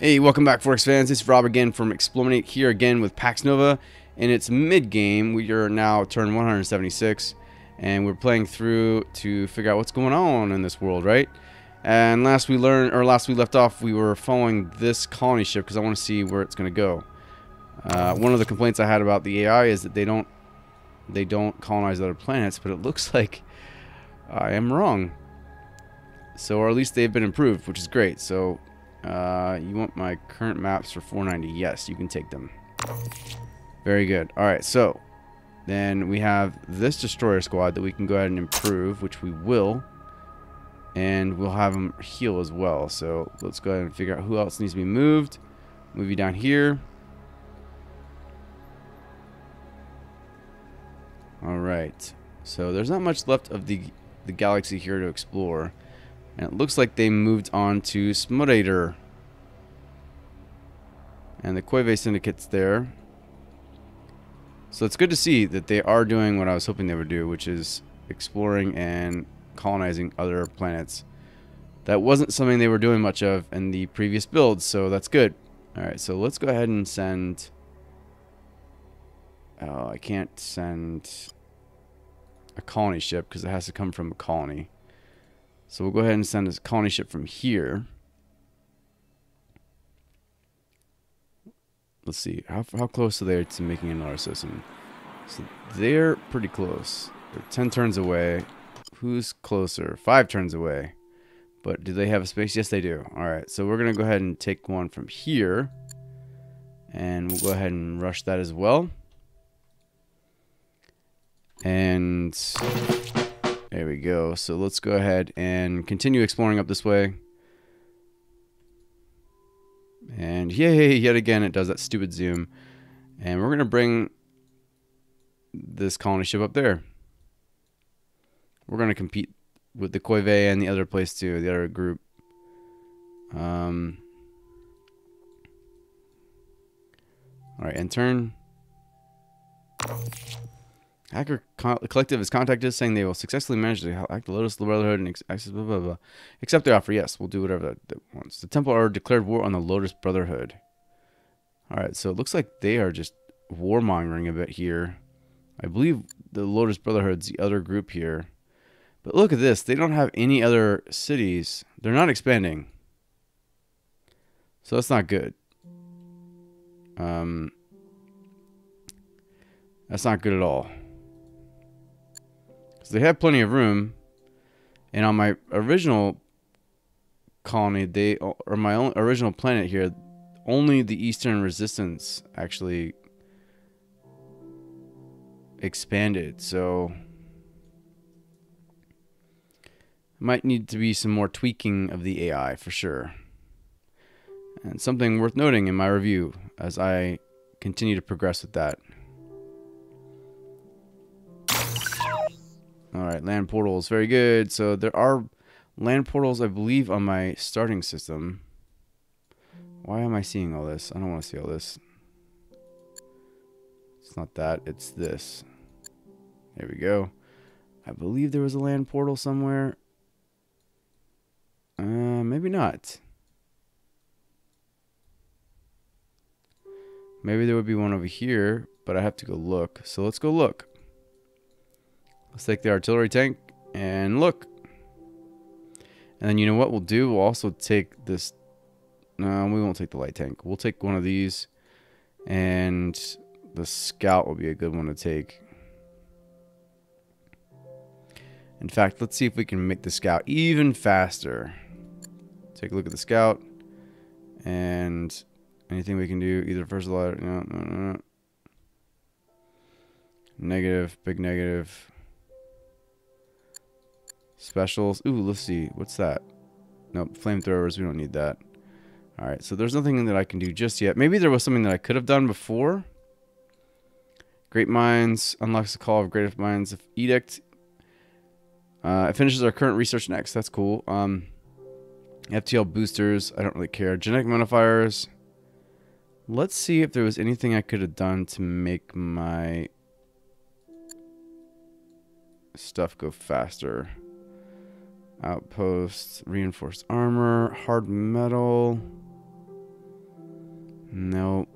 Hey, welcome back, 4X fans. It's Rob again from eXplorminate here again with Pax Nova. And it's mid-game. We are now turn 176. And we're playing through to figure out what's going on in this world, right? And last we learned, or last we left off, we were following this colony ship because I want to see where it's going to go. Uh, one of the complaints I had about the AI is that they don't, they don't colonize other planets, but it looks like I am wrong. So, or at least they've been improved, which is great. So, uh, you want my current maps for 490? Yes, you can take them. Very good. All right, so then we have this destroyer squad that we can go ahead and improve, which we will. And we'll have them heal as well. So let's go ahead and figure out who else needs to be moved. Move you down here. All right. So there's not much left of the the galaxy here to explore. And it looks like they moved on to Smurator. And the Koive Syndicate's there. So it's good to see that they are doing what I was hoping they would do, which is exploring and colonizing other planets. That wasn't something they were doing much of in the previous builds, so that's good. Alright, so let's go ahead and send... Oh, I can't send a colony ship because it has to come from a colony. So we'll go ahead and send a colony ship from here. Let's see. How, how close are they to making another system? So they're pretty close. They're 10 turns away. Who's closer? Five turns away. But do they have a space? Yes, they do. All right. So we're going to go ahead and take one from here. And we'll go ahead and rush that as well. And there we go. So let's go ahead and continue exploring up this way. And yay, yet again, it does that stupid zoom. And we're going to bring this colony ship up there. We're going to compete with the Koive and the other place too, the other group. Um, all right, and turn. Hacker Collective has contacted us saying they will successfully manage to hack the Lotus Brotherhood and access blah, blah, blah. Accept their offer. Yes, we'll do whatever that, that wants. The Templar declared war on the Lotus Brotherhood. Alright, so it looks like they are just warmongering a bit here. I believe the Lotus Brotherhood's the other group here. But look at this. They don't have any other cities. They're not expanding. So that's not good. Um, that's not good at all they have plenty of room. And on my original colony, they or my own original planet here, only the Eastern Resistance actually expanded. So might need to be some more tweaking of the AI for sure. And something worth noting in my review as I continue to progress with that. All right, land portals, very good. So there are land portals, I believe, on my starting system. Why am I seeing all this? I don't want to see all this. It's not that, it's this. There we go. I believe there was a land portal somewhere. Uh, maybe not. Maybe there would be one over here, but I have to go look. So let's go look. Let's take the artillery tank and look. And then you know what we'll do? We'll also take this. No, we won't take the light tank. We'll take one of these. And the scout will be a good one to take. In fact, let's see if we can make the scout even faster. Take a look at the scout. And anything we can do, either first letter, no, no, no. Negative, big negative. Specials. Ooh, let's see. What's that? Nope, flamethrowers. We don't need that. Alright, so there's nothing that I can do just yet. Maybe there was something that I could have done before. Great Minds unlocks the call of Great Minds of Edict. Uh, it finishes our current research next. That's cool. Um, FTL boosters. I don't really care. Genetic modifiers. Let's see if there was anything I could have done to make my stuff go faster. Outposts, reinforced armor, hard metal. Nope.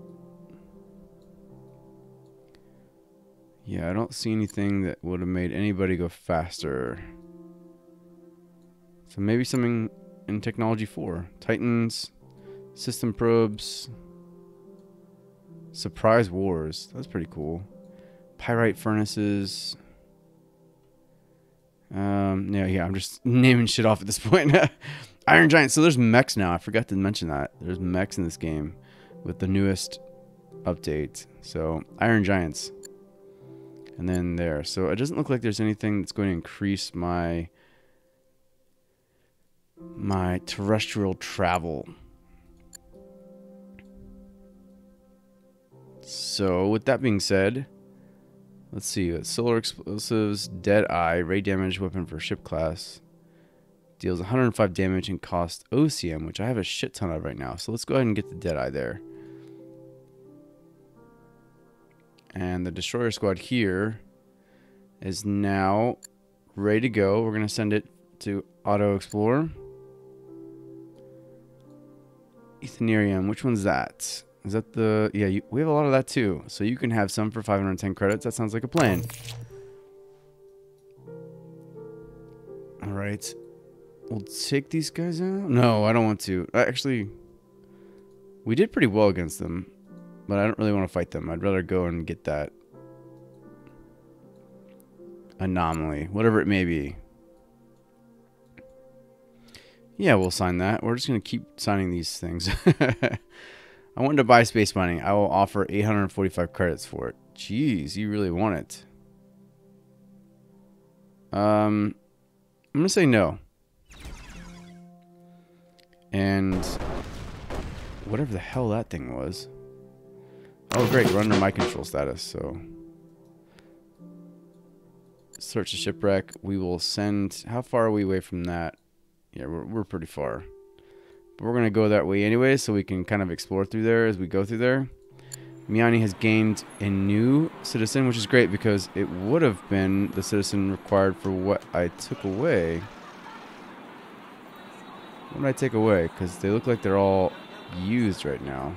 Yeah, I don't see anything that would have made anybody go faster. So maybe something in Technology 4. Titans, System Probes, Surprise Wars. That's pretty cool. Pyrite Furnaces. Um, yeah, yeah, I'm just naming shit off at this point. Iron Giant. So there's mechs now. I forgot to mention that. There's mechs in this game with the newest update. So Iron Giants. And then there. So it doesn't look like there's anything that's going to increase my my terrestrial travel. So with that being said, let's see. Uh, solar explosives, dead eye, ray damage weapon for ship class. Deals 105 damage and cost OCM, which I have a shit ton of right now. So let's go ahead and get the dead eye there. And the destroyer squad here is now ready to go. We're going to send it to auto explore. Ethanerium, which one's that? Is that the... Yeah, you, we have a lot of that too. So you can have some for 510 credits. That sounds like a plan. Alright. We'll take these guys out. No, I don't want to. Uh, actually, we did pretty well against them. But I don't really want to fight them. I'd rather go and get that anomaly. Whatever it may be. Yeah, we'll sign that. We're just going to keep signing these things. I wanted to buy space mining. I will offer 845 credits for it. Jeez, you really want it. Um, I'm going to say no. And whatever the hell that thing was. Oh, great. We're under my control status, so... Search the shipwreck. We will send... How far are we away from that? Yeah, we're, we're pretty far. But we're going to go that way anyway, so we can kind of explore through there as we go through there. Miani has gained a new citizen, which is great because it would have been the citizen required for what I took away. What did I take away? Because they look like they're all used right now.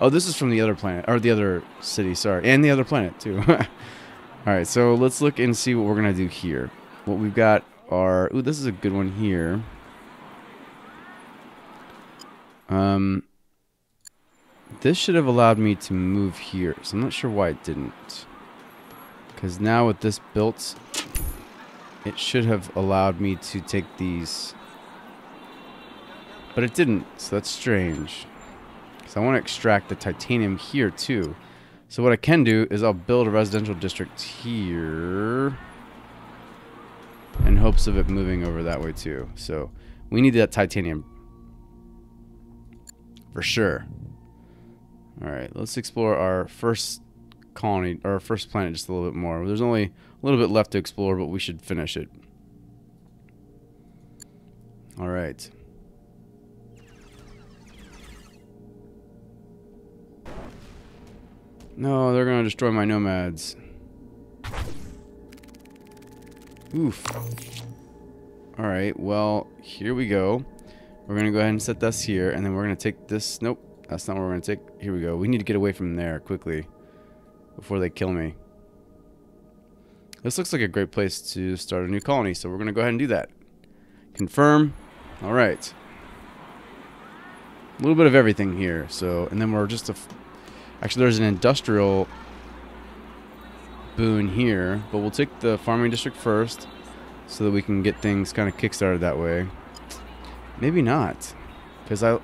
Oh, this is from the other planet, or the other city, sorry. And the other planet, too. Alright, so let's look and see what we're going to do here. What we've got are... Ooh, this is a good one here. Um, this should have allowed me to move here. So I'm not sure why it didn't. Because now with this built, it should have allowed me to take these. But it didn't, so that's strange. Because I want to extract the titanium here too. So what I can do is I'll build a residential district here. In hopes of it moving over that way too. So we need that titanium for sure. Alright, let's explore our first colony, or our first planet just a little bit more. There's only a little bit left to explore, but we should finish it. Alright. No, they're gonna destroy my nomads. Oof. Alright, well, here we go. We're going to go ahead and set this here, and then we're going to take this. Nope, that's not what we're going to take. Here we go. We need to get away from there quickly before they kill me. This looks like a great place to start a new colony, so we're going to go ahead and do that. Confirm. All right. A little bit of everything here. So, and then we're just a... Actually, there's an industrial boon here, but we'll take the farming district first so that we can get things kind of kickstarted that way. Maybe not. Because I...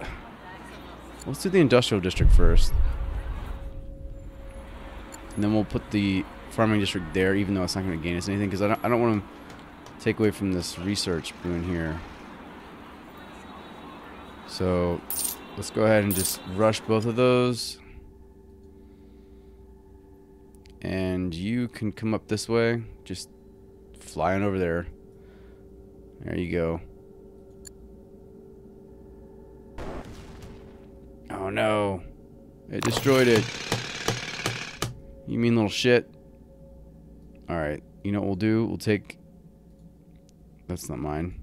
Let's do the industrial district first. And then we'll put the farming district there, even though it's not going to gain us anything. Because I don't, I don't want to take away from this research boon here. So, let's go ahead and just rush both of those. And you can come up this way. Just flying over there. There you go. Oh no. It destroyed it. You mean little shit? Alright. You know what we'll do? We'll take... That's not mine.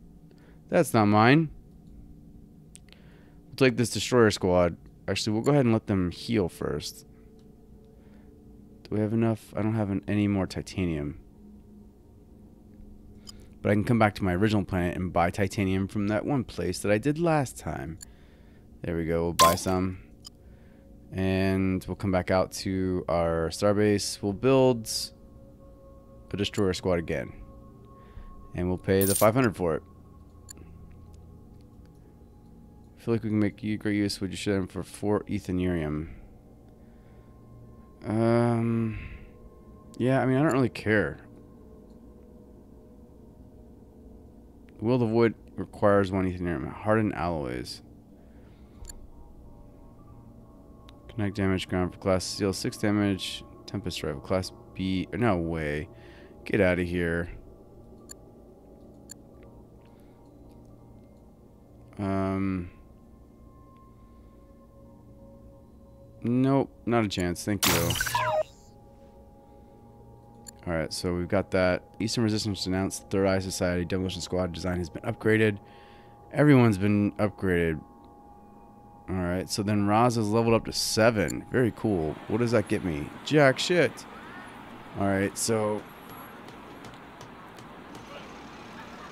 That's not mine. We'll take this destroyer squad. Actually, we'll go ahead and let them heal first. Do we have enough? I don't have an, any more titanium. But I can come back to my original planet and buy titanium from that one place that I did last time. There we go. We'll buy some. And we'll come back out to our starbase. We'll build a destroyer squad again. And we'll pay the 500 for it. I feel like we can make great use Would you show them for 4 Ethanurium. Um, yeah, I mean, I don't really care. Will the Wood requires one Ethanurium. Hardened alloys. Connect damage ground for class steel 6 damage. Tempest rifle class B. No way. Get out of here. Um. Nope, not a chance. Thank you. Alright, so we've got that. Eastern Resistance announced Third Eye Society Demolition Squad design has been upgraded. Everyone's been upgraded. Alright, so then Raz is leveled up to 7. Very cool. What does that get me? Jack shit. Alright, so...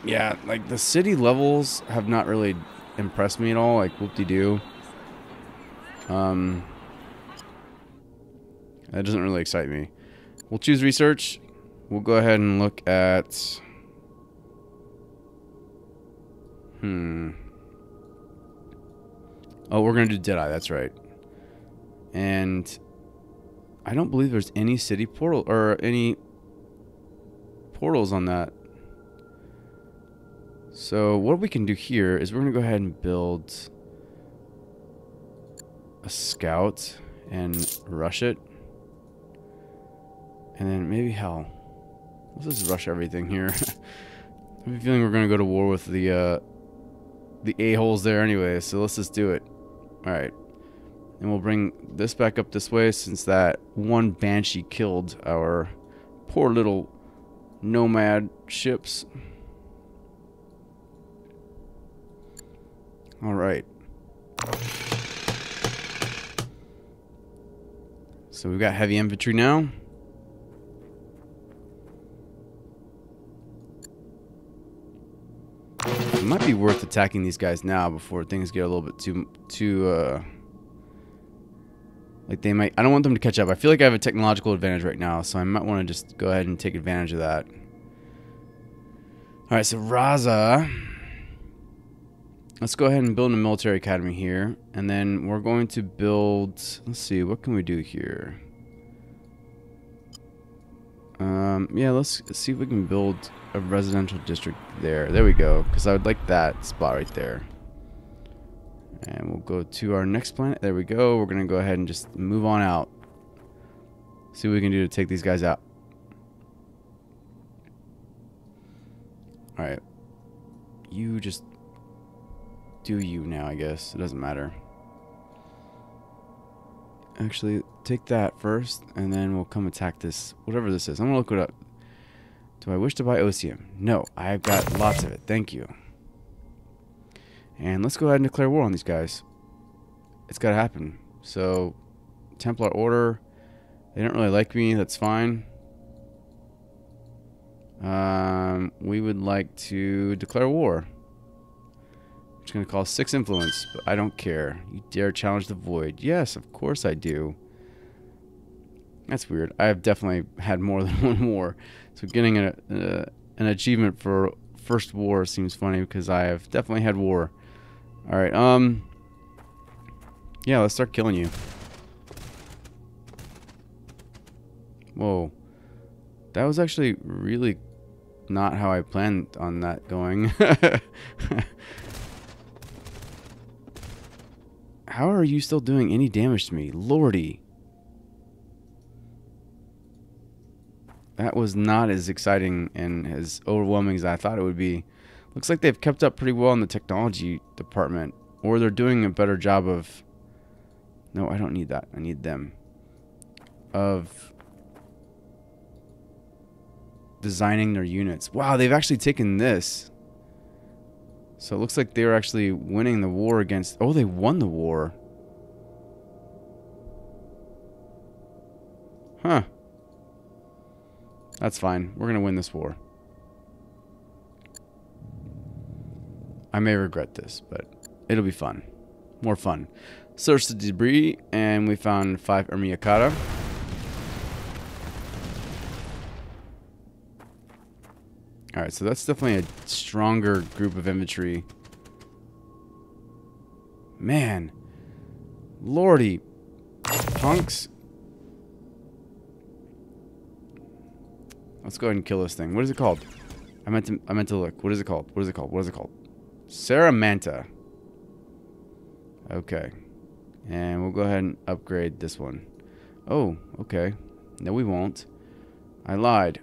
Yeah, like the city levels have not really impressed me at all. Like, whoop-de-doo. Um... That doesn't really excite me. We'll choose research. We'll go ahead and look at... Hmm. Oh, we're going to do Deadeye. That's right. And I don't believe there's any city portal or any portals on that. So what we can do here is we're going to go ahead and build a scout and rush it. And then maybe hell. Let's just rush everything here. I have a feeling we're gonna go to war with the uh, the a-holes there anyway, so let's just do it. Alright. And we'll bring this back up this way since that one Banshee killed our poor little nomad ships. Alright. So we've got heavy infantry now. It might be worth attacking these guys now before things get a little bit too, too, uh... Like they might... I don't want them to catch up. I feel like I have a technological advantage right now, so I might want to just go ahead and take advantage of that. Alright, so Raza... Let's go ahead and build a military academy here. And then we're going to build... Let's see, what can we do here? Um, yeah, let's see if we can build a residential district there. There we go. Because I would like that spot right there. And we'll go to our next planet. There we go. We're going to go ahead and just move on out. See what we can do to take these guys out. Alright. You just do you now, I guess. It doesn't matter. Actually, take that first, and then we'll come attack this, whatever this is. I'm going to look it up. Do I wish to buy Osium? No, I've got lots of it. Thank you. And let's go ahead and declare war on these guys. It's got to happen. So, Templar Order. They don't really like me. That's fine. Um, we would like to declare war. I'm just going to call six influence, but I don't care. You dare challenge the void. Yes, of course I do. That's weird. I have definitely had more than one war. So getting a, an achievement for first war seems funny because I have definitely had war. All right. Um. Yeah, let's start killing you. Whoa. That was actually really not how I planned on that going. how are you still doing any damage to me? Lordy. That was not as exciting and as overwhelming as I thought it would be. Looks like they've kept up pretty well in the technology department, or they're doing a better job of. No, I don't need that. I need them. Of designing their units. Wow, they've actually taken this. So it looks like they were actually winning the war against. Oh, they won the war. Huh. That's fine. We're going to win this war. I may regret this, but it'll be fun. More fun. Search the debris, and we found five Ermiakata. Alright, so that's definitely a stronger group of infantry. Man. Lordy. Punks. Let's go ahead and kill this thing. What is it called? I meant to I meant to look. What is it called? What is it called? What is it called? Saramanta. Okay. And we'll go ahead and upgrade this one. Oh, okay. No, we won't. I lied.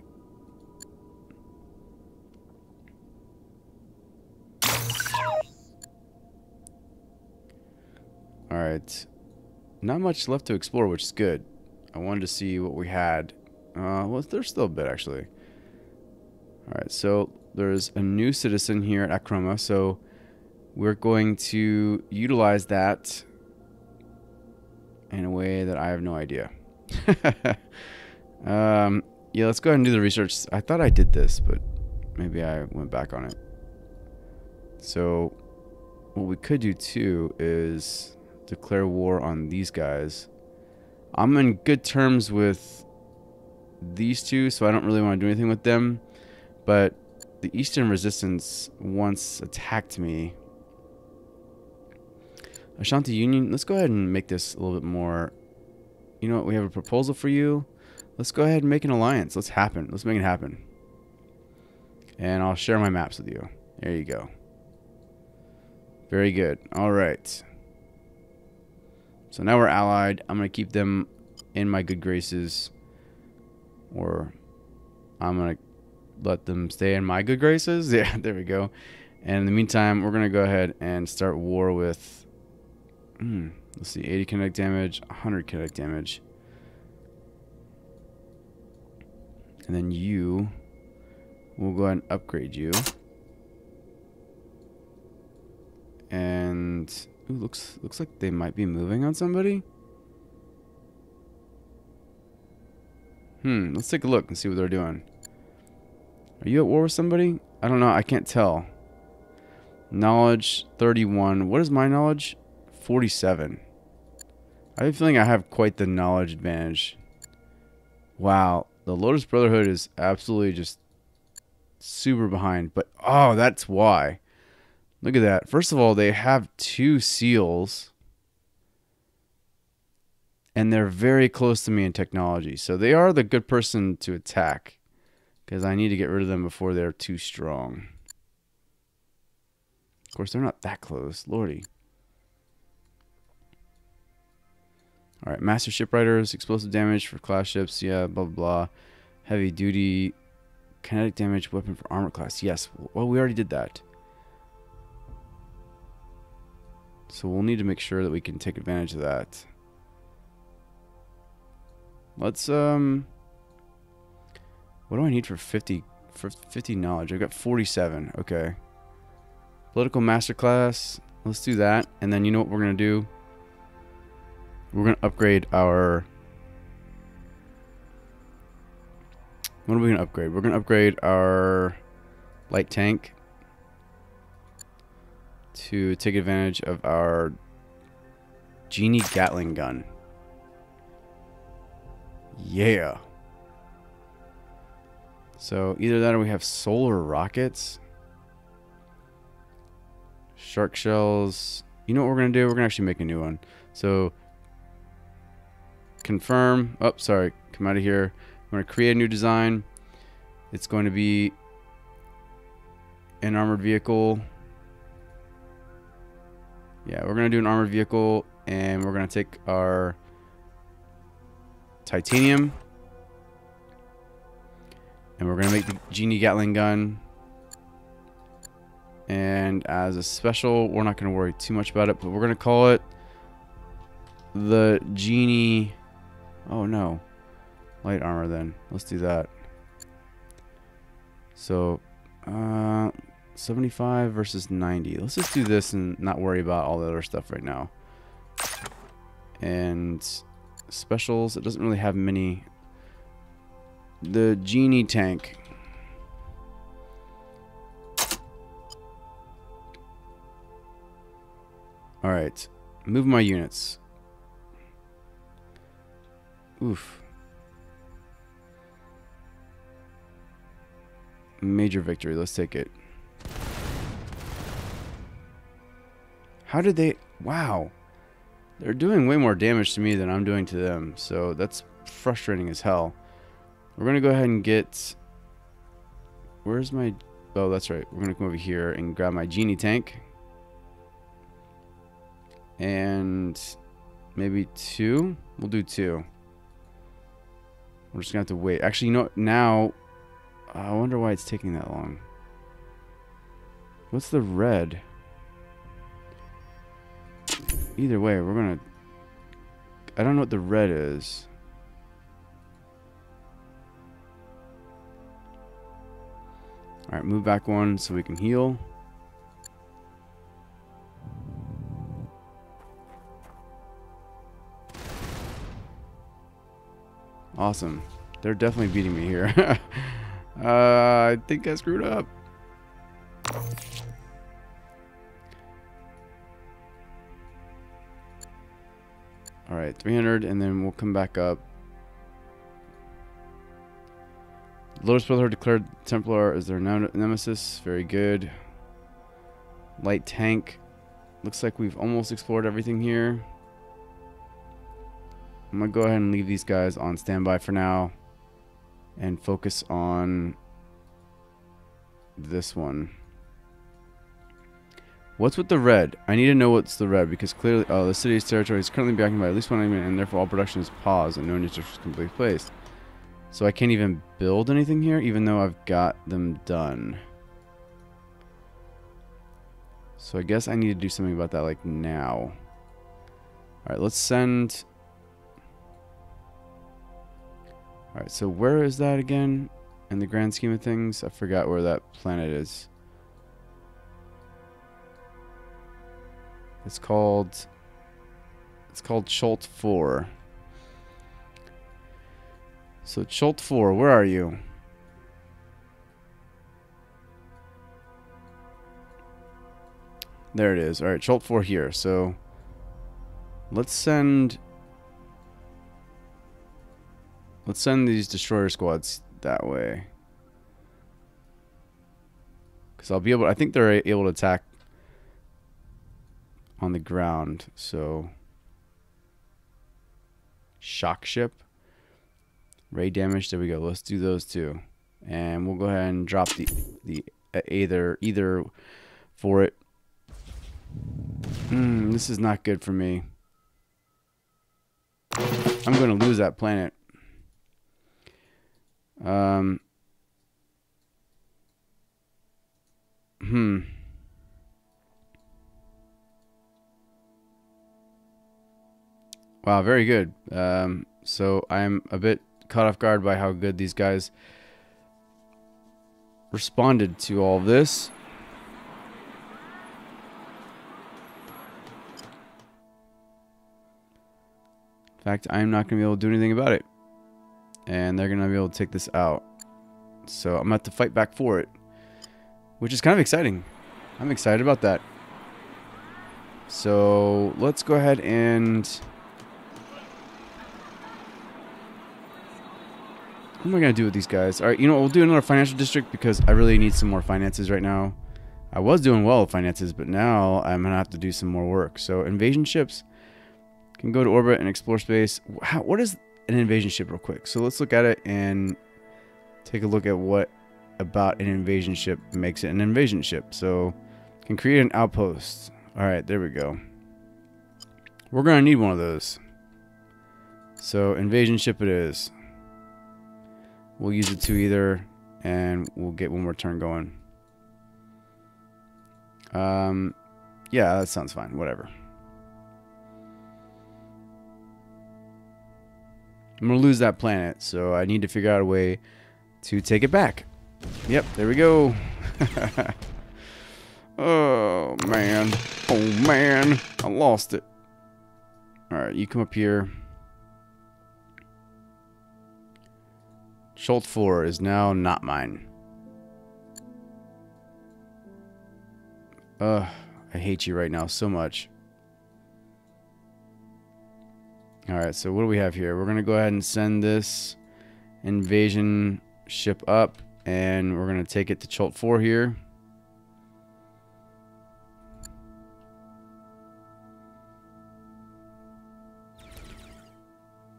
Alright. Not much left to explore, which is good. I wanted to see what we had. Uh, well, there's still a bit, actually. Alright, so there's a new citizen here at Akroma, so we're going to utilize that in a way that I have no idea. um, yeah, let's go ahead and do the research. I thought I did this, but maybe I went back on it. So what we could do too is declare war on these guys. I'm in good terms with these two, so I don't really want to do anything with them. But the Eastern Resistance once attacked me. Ashanti Union, let's go ahead and make this a little bit more. You know what? We have a proposal for you. Let's go ahead and make an alliance. Let's happen. Let's make it happen. And I'll share my maps with you. There you go. Very good. All right. So now we're allied. I'm going to keep them in my good graces. Or I'm going to let them stay in my good graces. Yeah, there we go. And in the meantime, we're going to go ahead and start war with... Hmm, let's see, 80 kinetic damage, 100 kinetic damage. And then you... We'll go ahead and upgrade you. And Ooh, looks looks like they might be moving on somebody. Hmm, let's take a look and see what they're doing. Are you at war with somebody? I don't know. I can't tell. Knowledge 31. What is my knowledge? 47. I have a feeling I have quite the knowledge advantage. Wow. The Lotus Brotherhood is absolutely just super behind. But, oh, that's why. Look at that. First of all, they have two seals. And they're very close to me in technology. So they are the good person to attack. Because I need to get rid of them before they're too strong. Of course, they're not that close. Lordy. Alright, master shipwriters, explosive damage for class ships, yeah, blah, blah, blah. Heavy duty, kinetic damage, weapon for armor class. Yes, well, we already did that. So we'll need to make sure that we can take advantage of that. Let's, um... What do I need for 50, for 50 knowledge? I've got 47. Okay. Political masterclass. Let's do that. And then you know what we're going to do? We're going to upgrade our... What are we going to upgrade? We're going to upgrade our light tank to take advantage of our Genie Gatling gun. Yeah. So either that or we have solar rockets. Shark shells. You know what we're going to do? We're going to actually make a new one. So confirm. Oh, sorry. Come out of here. I'm going to create a new design. It's going to be an armored vehicle yeah, we're going to do an armored vehicle, and we're going to take our titanium, and we're going to make the Genie Gatling gun. And as a special, we're not going to worry too much about it, but we're going to call it the Genie... Oh, no. Light armor, then. Let's do that. So, uh, 75 versus 90. Let's just do this and not worry about all the other stuff right now. And specials, it doesn't really have many the genie tank. All right, move my units. Oof. Major victory. Let's take it. How did they... Wow. They're doing way more damage to me than I'm doing to them. So that's frustrating as hell. We're going to go ahead and get... Where's my... Oh, that's right. We're going to come over here and grab my genie tank. And maybe two? We'll do two. We're just going to have to wait. Actually, you know what? Now, I wonder why it's taking that long. What's the red? Either way, we're to... I don't know what the red is. Alright, move back one so we can heal. Awesome. They're definitely beating me here. uh, I think I screwed up. Alright, 300 and then we'll come back up. Lotus Brotherhood declared Templar as their nemesis. Very good. Light tank. Looks like we've almost explored everything here. I'm going to go ahead and leave these guys on standby for now. And focus on this one. What's with the red? I need to know what's the red because clearly, oh, the city's territory is currently being by at least one enemy and therefore all production is paused and no new is completely placed. So I can't even build anything here, even though I've got them done. So I guess I need to do something about that, like, now. Alright, let's send... Alright, so where is that again? In the grand scheme of things? I forgot where that planet is. It's called... It's called Chult 4. So Chult 4, where are you? There it is. Alright, Chult 4 here. So let's send let's send these destroyer squads that way. Cause I'll be able I think they're able to attack on the ground, so shock ship. Ray damage. There we go. Let's do those two, and we'll go ahead and drop the the uh, either either for it. Hmm, this is not good for me. I'm going to lose that planet. Um. Hmm. Wow, very good. Um, so I'm a bit caught off guard by how good these guys responded to all this. In fact, I'm not going to be able to do anything about it. And they're going to be able to take this out. So I'm going to have to fight back for it. Which is kind of exciting. I'm excited about that. So let's go ahead and What am I going to do with these guys? All right, you know, we'll do another financial district because I really need some more finances right now. I was doing well with finances, but now I'm going to have to do some more work. So invasion ships can go to orbit and explore space. How, what is an invasion ship real quick? So let's look at it and take a look at what about an invasion ship makes it an invasion ship. So can create an outpost. All right, there we go. We're going to need one of those. So invasion ship it is. We'll use it to either, and we'll get one more turn going. Um, yeah, that sounds fine. Whatever. I'm going to lose that planet, so I need to figure out a way to take it back. Yep, there we go. oh, man. Oh, man. I lost it. Alright, you come up here. Chult 4 is now not mine. Ugh, I hate you right now so much. Alright, so what do we have here? We're going to go ahead and send this invasion ship up. And we're going to take it to Chult 4 here.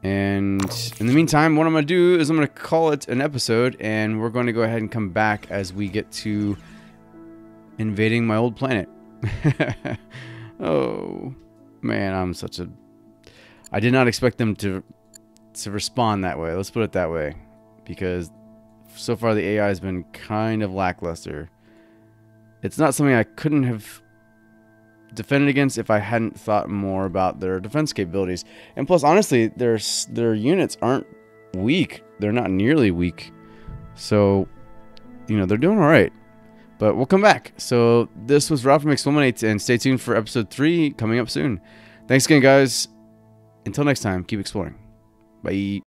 And in the meantime, what I'm going to do is I'm going to call it an episode. And we're going to go ahead and come back as we get to invading my old planet. oh, man, I'm such a... I did not expect them to to respond that way. Let's put it that way. Because so far the AI has been kind of lackluster. It's not something I couldn't have defended against if I hadn't thought more about their defense capabilities. And plus, honestly, their their units aren't weak. They're not nearly weak. So, you know, they're doing all right. But we'll come back. So this was Rob from eXplorminate, and stay tuned for episode three coming up soon. Thanks again, guys. Until next time, keep exploring. Bye.